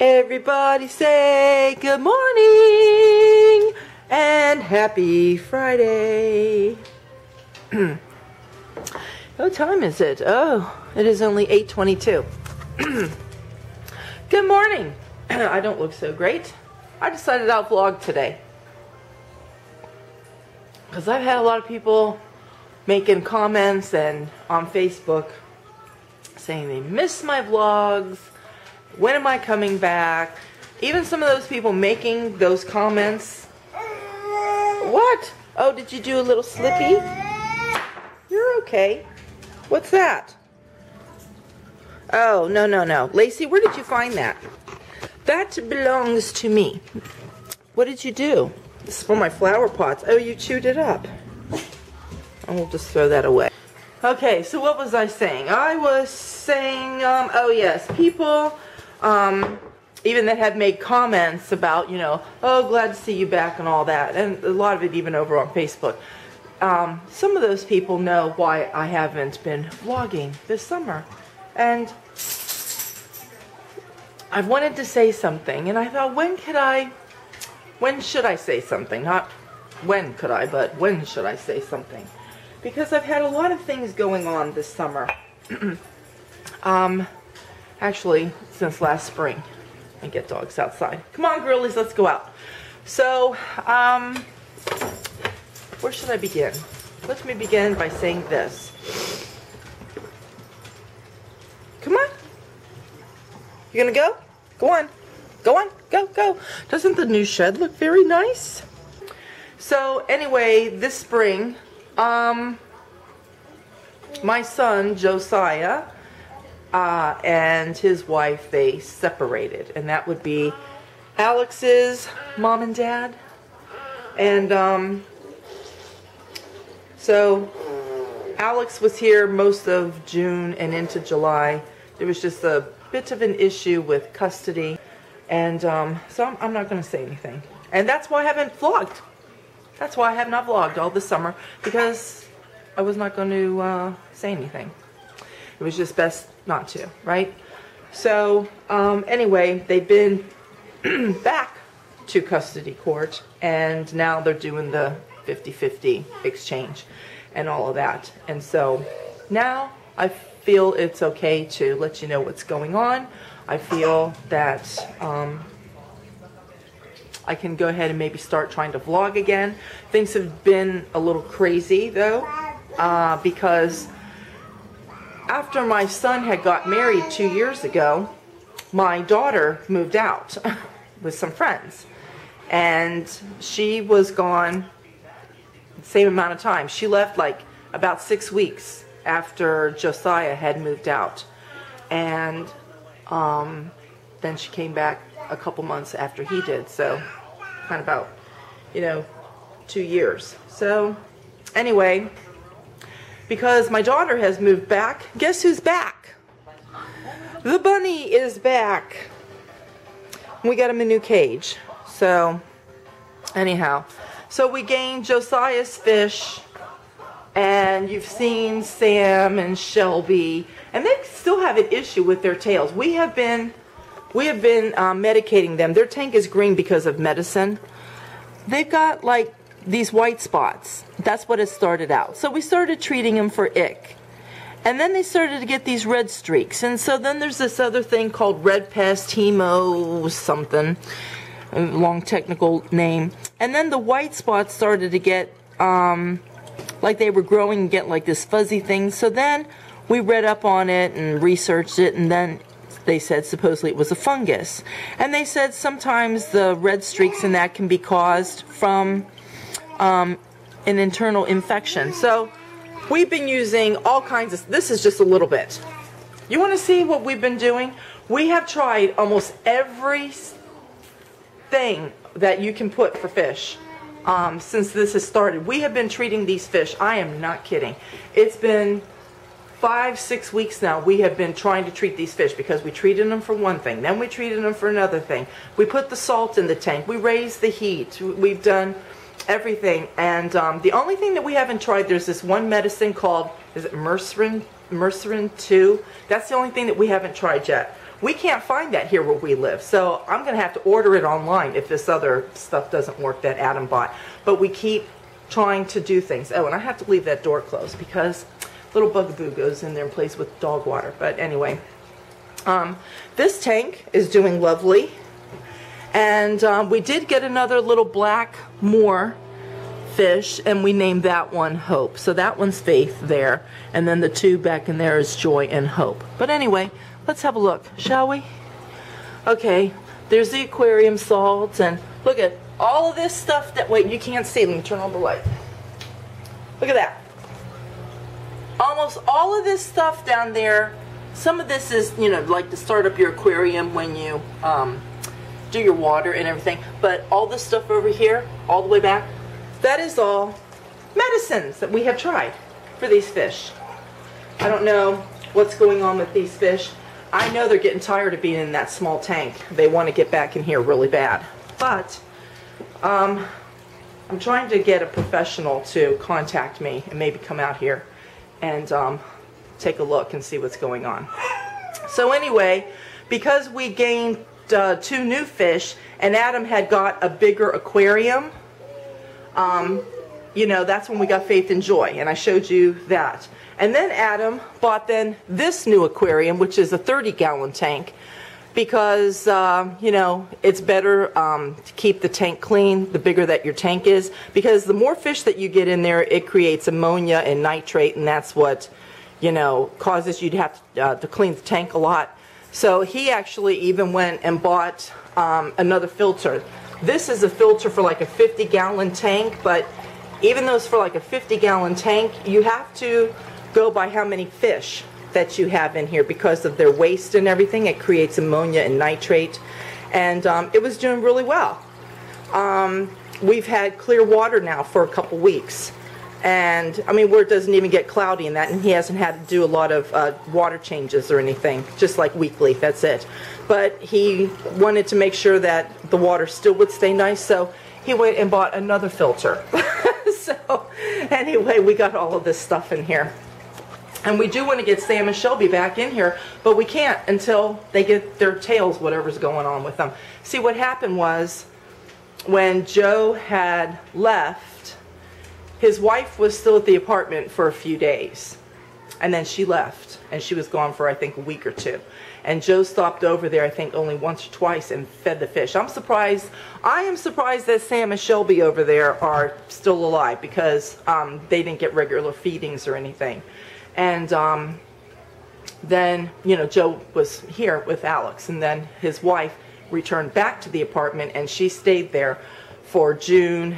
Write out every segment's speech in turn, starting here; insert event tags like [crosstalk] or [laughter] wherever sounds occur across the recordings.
Everybody say good morning and happy Friday. [clears throat] what time is it? Oh, it is only 8:22. [clears throat] good morning. [clears throat] I don't look so great. I decided I'll vlog today. Cuz I've had a lot of people making comments and on Facebook saying they miss my vlogs when am I coming back? Even some of those people making those comments. What? Oh, did you do a little slippy? You're okay. What's that? Oh, no, no, no. Lacey, where did you find that? That belongs to me. What did you do? This is for my flower pots. Oh, you chewed it up. I'll just throw that away. Okay, so what was I saying? I was saying, um, oh yes, people um, even that have made comments about, you know, oh, glad to see you back and all that, and a lot of it even over on Facebook. Um, some of those people know why I haven't been vlogging this summer. And I've wanted to say something, and I thought, when could I, when should I say something? Not when could I, but when should I say something? Because I've had a lot of things going on this summer. [clears throat] um, actually since last spring and get dogs outside. Come on, girlies, let's go out. So, um, where should I begin? Let me begin by saying this. Come on. You gonna go? Go on. Go on. Go, go. Doesn't the new shed look very nice? So, anyway, this spring, um, my son, Josiah, uh, and his wife, they separated. And that would be Alex's mom and dad. And um, so Alex was here most of June and into July. There was just a bit of an issue with custody. And um, so I'm, I'm not going to say anything. And that's why I haven't vlogged. That's why I have not vlogged all this summer because I was not going to uh, say anything. It was just best not to, right? So um, anyway, they've been [clears throat] back to custody court and now they're doing the 50-50 exchange and all of that. And so now I feel it's okay to let you know what's going on. I feel that um, I can go ahead and maybe start trying to vlog again. Things have been a little crazy though uh, because after my son had got married two years ago, my daughter moved out [laughs] with some friends. And she was gone the same amount of time. She left like about six weeks after Josiah had moved out. And um, then she came back a couple months after he did. So kind of about, you know, two years. So anyway, because my daughter has moved back. Guess who's back? The bunny is back. We got him a new cage. So, anyhow. So we gained Josiah's fish. And you've seen Sam and Shelby. And they still have an issue with their tails. We have been, we have been um, medicating them. Their tank is green because of medicine. They've got like these white spots. That's what it started out. So we started treating them for ick. And then they started to get these red streaks. And so then there's this other thing called red pest hemo something, long technical name. And then the white spots started to get um, like they were growing and get like this fuzzy thing. So then we read up on it and researched it and then they said supposedly it was a fungus. And they said sometimes the red streaks in that can be caused from um, an internal infection. So we've been using all kinds of, this is just a little bit. You want to see what we've been doing? We have tried almost every thing that you can put for fish um, since this has started. We have been treating these fish. I am not kidding. It's been five, six weeks now, we have been trying to treat these fish because we treated them for one thing, then we treated them for another thing. We put the salt in the tank, we raised the heat, we've done everything. And um, the only thing that we haven't tried, there's this one medicine called, is it Maracyn, Maracyn 2? That's the only thing that we haven't tried yet. We can't find that here where we live. So I'm going to have to order it online if this other stuff doesn't work that Adam bought. But we keep trying to do things. Oh, and I have to leave that door closed because little bugaboo goes in there and plays with dog water. But anyway, um, this tank is doing lovely. And um, we did get another little black moor fish and we named that one Hope. So that one's Faith there. And then the two back in there is Joy and Hope. But anyway, let's have a look, shall we? Okay, there's the aquarium salts and look at all of this stuff that, wait, you can't see. Let me turn on the light. Look at that. Almost all of this stuff down there, some of this is, you know, like to start up your aquarium when you um, do your water and everything. But all this stuff over here, all the way back, that is all medicines that we have tried for these fish. I don't know what's going on with these fish. I know they're getting tired of being in that small tank. They want to get back in here really bad. But um, I'm trying to get a professional to contact me and maybe come out here and um, take a look and see what's going on. So anyway, because we gained uh, two new fish and Adam had got a bigger aquarium, um, you know, that's when we got Faith and Joy, and I showed you that. And then Adam bought then this new aquarium, which is a 30 gallon tank, because, uh, you know, it's better um, to keep the tank clean the bigger that your tank is, because the more fish that you get in there, it creates ammonia and nitrate, and that's what, you know, causes you to have to, uh, to clean the tank a lot. So he actually even went and bought um, another filter. This is a filter for like a 50 gallon tank, but even though it's for like a 50 gallon tank, you have to go by how many fish that you have in here because of their waste and everything. It creates ammonia and nitrate. And um, it was doing really well. Um, we've had clear water now for a couple weeks. And I mean, where it doesn't even get cloudy in that, and he hasn't had to do a lot of uh, water changes or anything, just like weekly, that's it. But he wanted to make sure that the water still would stay nice, so he went and bought another filter. [laughs] so, anyway, we got all of this stuff in here. And we do want to get Sam and Shelby back in here, but we can't until they get their tails, whatever's going on with them. See, what happened was when Joe had left, his wife was still at the apartment for a few days. And then she left, and she was gone for, I think, a week or two. And Joe stopped over there, I think, only once or twice and fed the fish. I'm surprised, I am surprised that Sam and Shelby over there are still alive because um, they didn't get regular feedings or anything. And um, then, you know, Joe was here with Alex, and then his wife returned back to the apartment, and she stayed there for June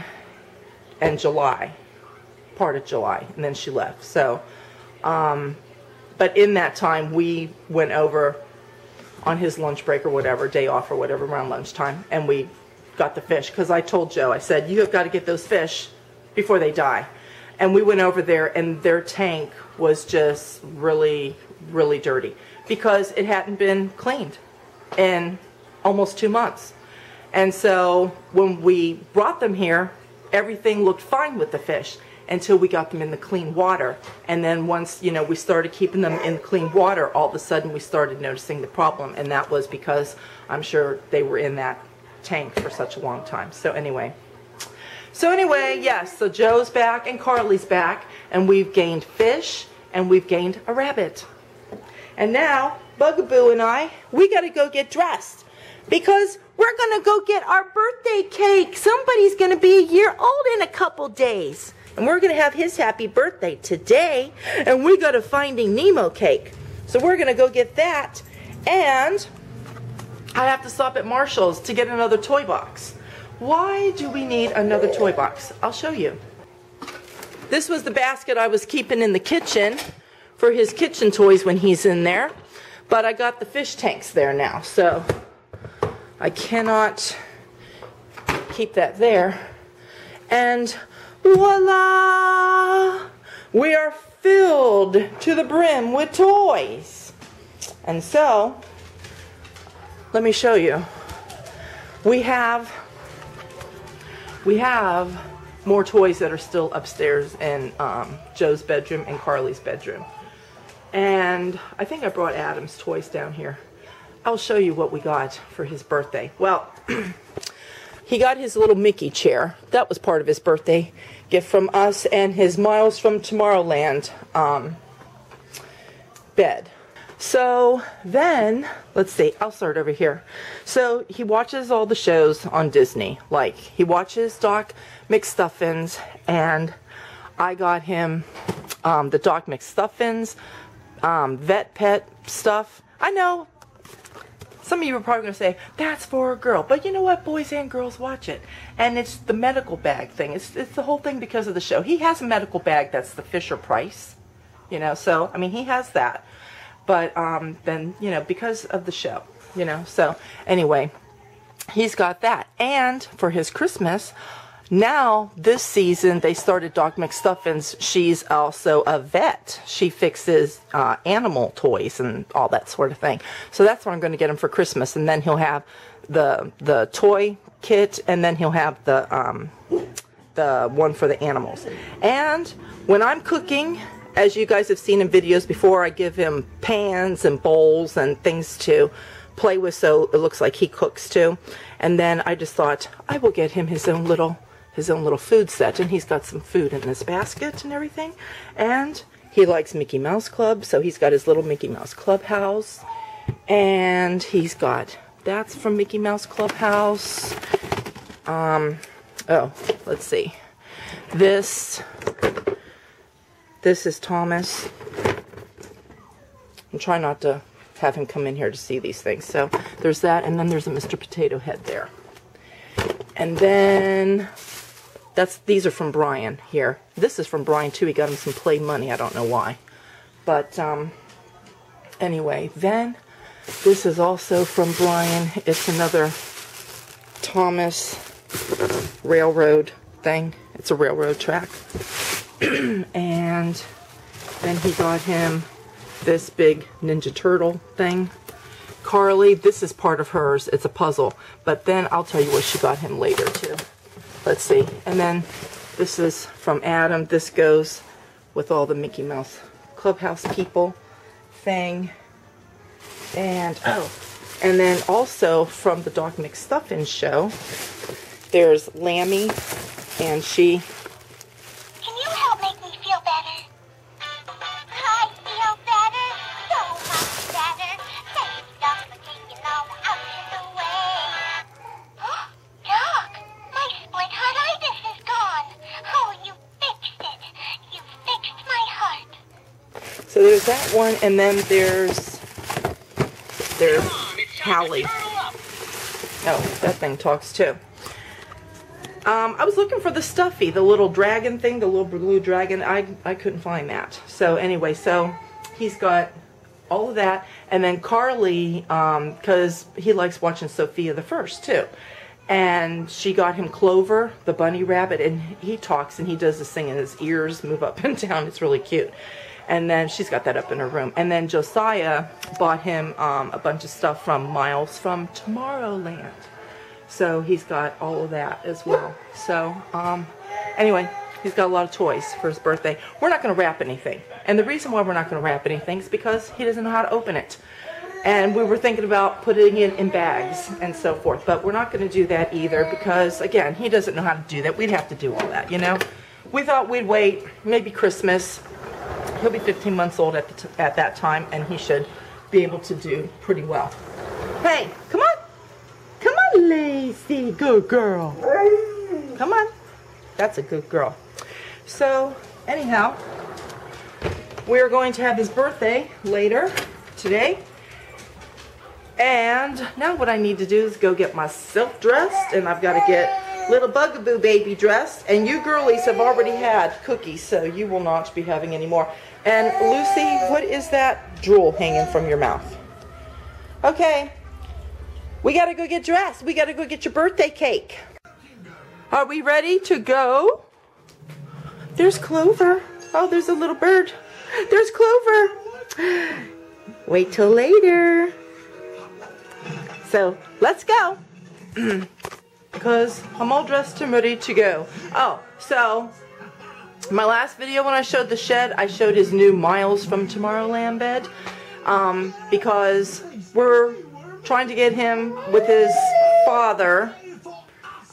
and July, part of July, and then she left. So, um, but in that time, we went over on his lunch break or whatever, day off or whatever, around lunchtime, and we got the fish. Because I told Joe, I said, you have got to get those fish before they die. And we went over there, and their tank was just really, really dirty because it hadn't been cleaned in almost two months. And so when we brought them here, everything looked fine with the fish until we got them in the clean water. And then once, you know, we started keeping them in the clean water, all of a sudden we started noticing the problem. And that was because I'm sure they were in that tank for such a long time. So anyway. So anyway, yes, so Joe's back and Carly's back. And we've gained fish and we've gained a rabbit. And now, Bugaboo and I, we got to go get dressed because we're going to go get our birthday cake. Somebody's going to be a year old in a couple days. And we're going to have his happy birthday today. And we got a Finding Nemo cake. So we're going to go get that. And I have to stop at Marshall's to get another toy box. Why do we need another toy box? I'll show you. This was the basket I was keeping in the kitchen for his kitchen toys when he's in there. But I got the fish tanks there now, so I cannot keep that there. And voila! We are filled to the brim with toys. And so, let me show you. We have, we have more toys that are still upstairs in um, Joe's bedroom and Carly's bedroom. And I think I brought Adam's toys down here. I'll show you what we got for his birthday. Well, [clears throat] he got his little Mickey chair. That was part of his birthday gift from us and his Miles from Tomorrowland um, bed. So then, let's see, I'll start over here. So he watches all the shows on Disney. Like, he watches Doc McStuffins, and I got him um, the Doc McStuffins, um, vet pet stuff. I know some of you are probably going to say, that's for a girl. But you know what? Boys and girls watch it. And it's the medical bag thing. It's, it's the whole thing because of the show. He has a medical bag that's the Fisher Price. You know, so, I mean, he has that but um, then you know because of the show you know so anyway he's got that and for his christmas now this season they started doc mcstuffins. She's also a vet. She fixes uh, animal toys and all that sort of thing. So that's what i'm going to get him for christmas. And then he'll have the the toy kit and then he'll have the um, the one for the animals. And when i'm cooking as you guys have seen in videos before, I give him pans and bowls and things to play with so it looks like he cooks too. And then I just thought I will get him his own little his own little food set and he's got some food in this basket and everything. And he likes Mickey Mouse Club, so he's got his little Mickey Mouse Clubhouse. And he's got that's from Mickey Mouse Clubhouse. Um oh, let's see. This this is Thomas. I'm trying not to have him come in here to see these things. So there's that, and then there's a Mr. Potato Head there. And then that's these are from Brian here. This is from Brian too. He got him some play money. I don't know why. But um, anyway, then this is also from Brian. It's another Thomas railroad thing. It's a railroad track. [clears throat] and then he got him this big Ninja Turtle thing. Carly, this is part of hers. It's a puzzle. But then I'll tell you what she got him later, too. Let's see. And then this is from Adam. This goes with all the Mickey Mouse Clubhouse people thing. And, oh, and then also from the Doc McStuffins show, there's Lambie, and she that one, and then there's there's Hallie. Oh, that thing talks too. Um, I was looking for the stuffy, the little dragon thing, the little blue dragon. I, I couldn't find that. So anyway, so he's got all of that. And then Carly, because um, he likes watching Sofia the First too. And she got him Clover, the bunny rabbit, and he talks and he does this thing and his ears move up [laughs] and down. It's really cute. And then she's got that up in her room. And then Josiah bought him um, a bunch of stuff from Miles from Tomorrowland. So he's got all of that as well. So um, anyway, he's got a lot of toys for his birthday. We're not going to wrap anything. And the reason why we're not going to wrap anything is because he doesn't know how to open it. And we were thinking about putting it in bags and so forth. But we're not going to do that either because, again, he doesn't know how to do that. We'd have to do all that, you know. We thought we'd wait maybe Christmas he'll be 15 months old at, the at that time, and he should be able to do pretty well. Hey, come on. Come on, Lacey. Good girl. Come on. That's a good girl. So, anyhow, we're going to have his birthday later today. And now what I need to do is go get myself dressed, and I've got to get little bugaboo baby dressed. And you girlies have already had cookies, so you will not be having any more. And Lucy, what is that drool hanging from your mouth? Okay, we gotta go get dressed. We gotta go get your birthday cake. Are we ready to go? There's Clover. Oh, there's a little bird. There's Clover. Wait till later. So let's go. [clears throat] because I'm all dressed and ready to go. Oh, so my last video when I showed the shed, I showed his new Miles from Tomorrowland bed um, because we're trying to get him with his father.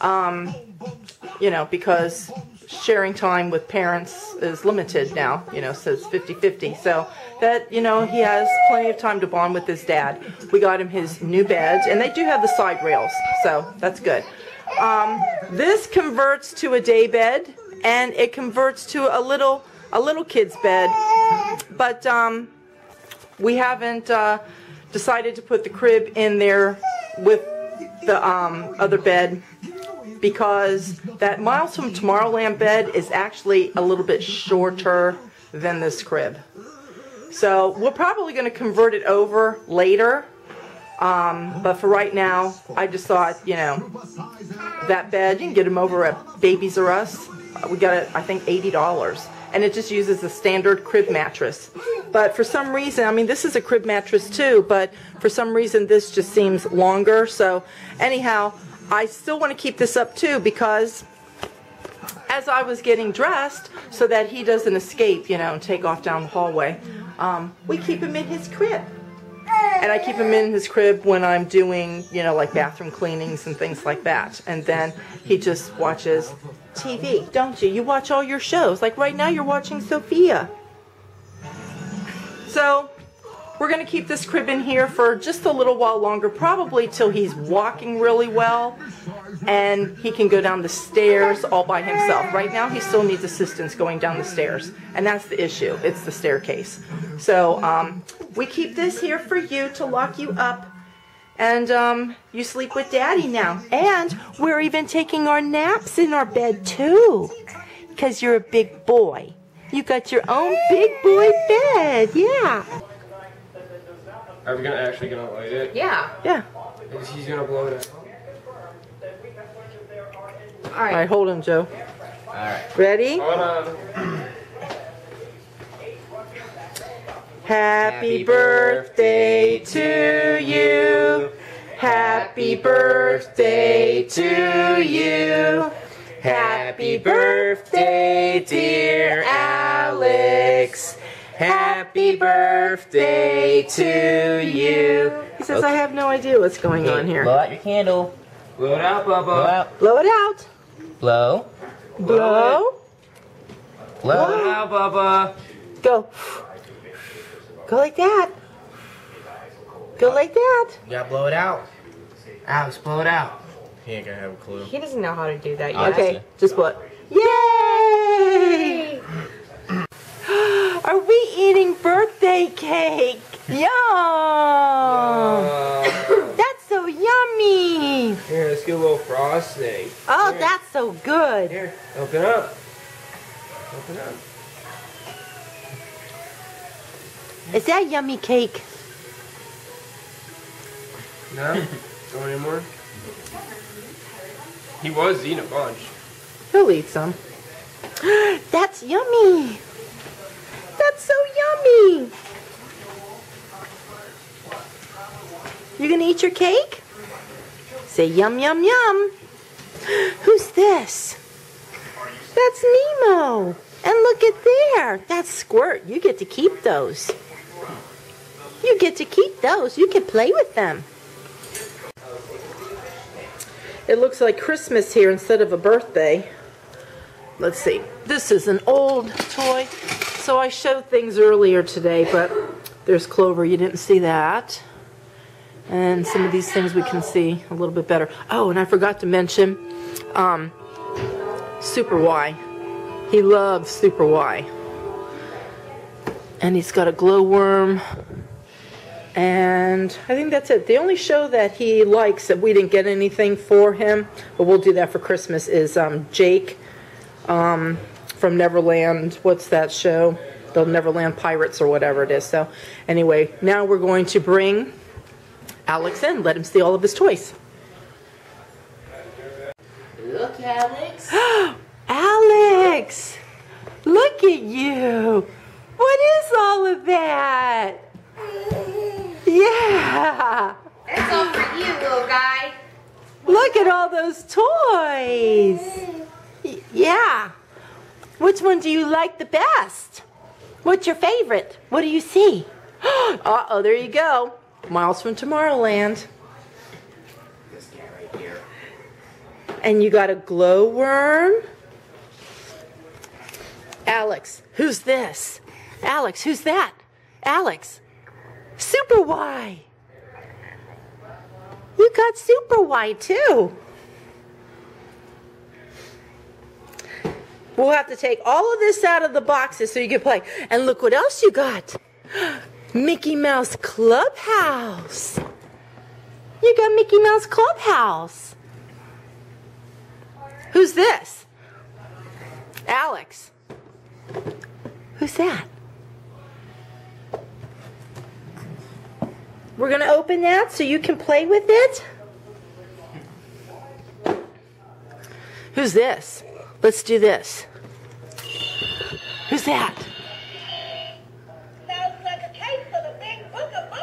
Um, you know, because sharing time with parents is limited now, you know, so it's 50-50. So that, you know, he has plenty of time to bond with his dad. We got him his new bed, and they do have the side rails, so that's good. Um, this converts to a day bed, and it converts to a little a little kid's bed, but um, we haven't uh, decided to put the crib in there with the um, other bed because that Miles from Tomorrowland bed is actually a little bit shorter than this crib. So we're probably going to convert it over later. Um, but for right now, I just thought, you know, that bed, you can get them over at Babies R Us. We got it, I think, $80. And it just uses a standard crib mattress. But for some reason, I mean, this is a crib mattress too, but for some reason, this just seems longer. So anyhow, I still want to keep this up too because as I was getting dressed so that he doesn't escape, you know, and take off down the hallway, um, we keep him in his crib. And I keep him in his crib when I'm doing, you know, like bathroom cleanings and things like that. And then he just watches TV, don't you? You watch all your shows. Like right now, you're watching Sofia. So we're going to keep this crib in here for just a little while longer, probably till he's walking really well and he can go down the stairs all by himself. Right now, he still needs assistance going down the stairs, and that's the issue. It's the staircase. So um, we keep this here for you to lock you up. And um, you sleep with daddy now. And we're even taking our naps in our bed too. Because you're a big boy. You got your own big boy bed. Yeah. Are we gonna actually gonna light it? Yeah. Yeah. He's gonna blow it up. All All right, right. hold him, Joe. Alright. Ready? Hold on. [clears throat] Happy birthday to you. Happy birthday to you. Happy birthday, dear Alex. Happy birthday to you. He says, I have no idea what's going on here. Blow out your candle. Blow it out, Blow Bubba. out. Blow it out. Blow. Blow. Blow. Blow it out, Bubba. Go. Go like that. Go like that. You gotta blow it out. Alex, blow it out. He ain't gonna have a clue. He doesn't know how to do that yet. Okay, just what? Yay! [gasps] Are we eating birthday cake? Yum! Uh, [laughs] That's so yummy! here, let's get a little frosting. Oh, Here. that's so good. Here, open up. Open up. Is that yummy cake? No? Go anymore? He was eating a bunch. He'll eat some. [gasps] That's yummy! That's so yummy! You gonna eat your cake? Say yum yum yum. [gasps] Who's this? That's Nemo. And look at there. That's Squirt. You get to keep those. You get to keep those. You can play with them. It looks like Christmas here instead of a birthday. Let's see. This is an old toy. So I showed things earlier today, but there's Clover. You didn't see that. And some of these things we can see a little bit better. Oh, and I forgot to mention um, Super Why. He loves Super Why. And he's got a glowworm. And I think that's it. The only show that he likes that we didn't get anything for him, but we'll do that for Christmas, is um, Jake um, from Neverland. What's that show? The Neverland Pirates or whatever it is. So, anyway, now we're going to bring Alex in, let him see all of his toys. Look, Alex. [gasps] Alex! Look at you! What is all of that? [laughs] Yeah. it's all for you, little guy. Look at all those toys. Yeah. Which one do you like the best? What's your favorite? What do you see? [gasps] Uh-oh, there you go. Miles from Tomorrowland. This guy right here. And you got a glow worm. Alex, who's this? Alex, who's that? Alex, Super Why. You got Super Why too. We'll have to take all of this out of the boxes so you can play. And look what else you got. [gasps] Mickey Mouse Clubhouse. You got Mickey Mouse Clubhouse. Who's this? Alex. Who's that? We're going to open that so you can play with it. Who's this? Let's do this. Who's that? Sounds like a case of the big book of boo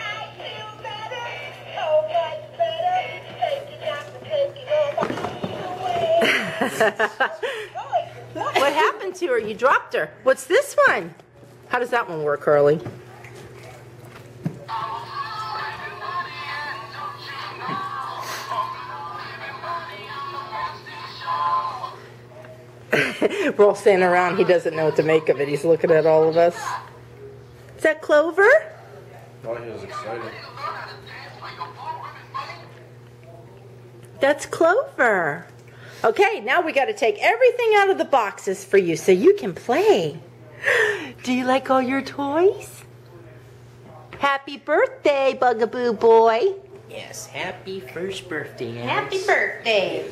I feel better, so much better. Take it out to take it away. [laughs] What happened to her? You dropped her. What's this one? How does that one work, Carly? [laughs] We're all standing around. He doesn't know what to make of it. He's looking at all of us. Is that Clover? Oh, he was excited. That's Clover. Okay, now we got to take everything out of the boxes for you so you can play. Do you like all your toys? Happy birthday, Bugaboo Boy. Yes, happy first birthday, Alex. Happy birthday.